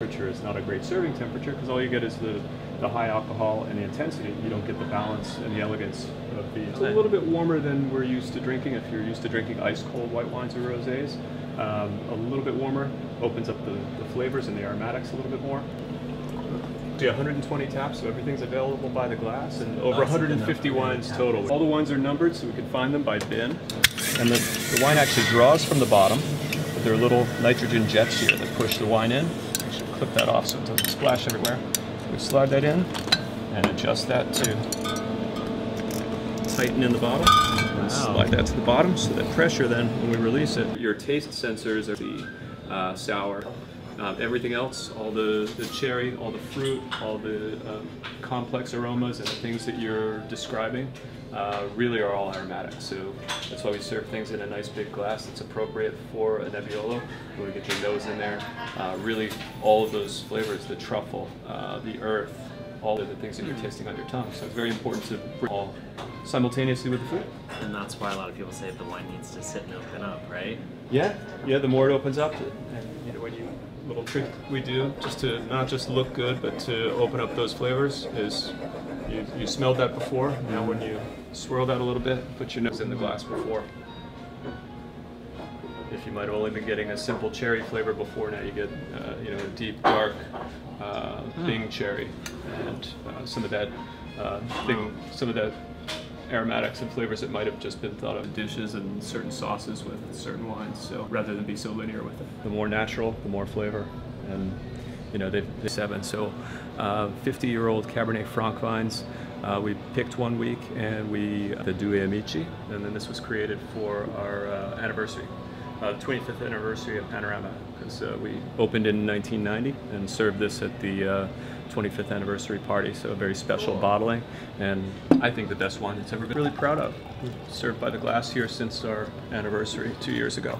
temperature is not a great serving temperature because all you get is the, the high alcohol and the intensity. You don't get the balance and the elegance of the. It's a little bit warmer than we're used to drinking. If you're used to drinking ice cold white wines or rosés, um, a little bit warmer opens up the, the flavors and the aromatics a little bit more. Yeah, 120 taps, so everything's available by the glass, and over That's 150 wines total. All the wines are numbered, so we can find them by bin. And the, the wine actually draws from the bottom, but there are little nitrogen jets here that push the wine in. Clip that off so it doesn't splash everywhere. We slide that in and adjust that to tighten in the bottle. And Slide that to the bottom so that pressure then, when we release it, your taste sensors are the uh, sour. Um, everything else, all the, the cherry, all the fruit, all the um, complex aromas and the things that you're describing uh, really are all aromatic. So that's why we serve things in a nice big glass that's appropriate for a Nebbiolo. When we get your nose in there, uh, really all of those flavors, the truffle, uh, the earth, all of the things that you're tasting on your tongue. So it's very important to bring all simultaneously with the food. And that's why a lot of people say the wine needs to sit and open up, right? Yeah, yeah. The more it opens up, and you know, when you little trick we do just to not just look good, but to open up those flavors is you, you smelled that before. Now when you swirl that a little bit, put your nose in the glass before. If you might have only been getting a simple cherry flavor before, now you get uh, you know a deep dark uh, Bing cherry and uh, some of that uh, thing, some of that aromatics and flavors that might have just been thought of dishes and certain sauces with certain wines. So rather than be so linear with it, the more natural, the more flavor, and you know they've, they've seven. So 50-year-old Cabernet Franc vines. Uh, we picked one week and we the Due Amici, and then this was created for our uh, anniversary. Uh, 25th anniversary of Panorama, because uh, we opened in 1990 and served this at the uh, 25th anniversary party. So a very special bottling, and I think the best wine that's ever been. Really proud of. Served by the glass here since our anniversary two years ago.